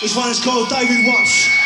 This one is called David Watts.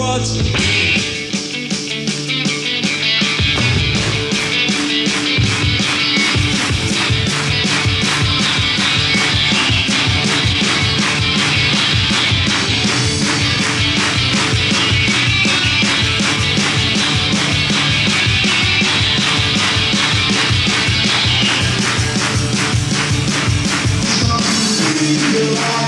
Watts. you are.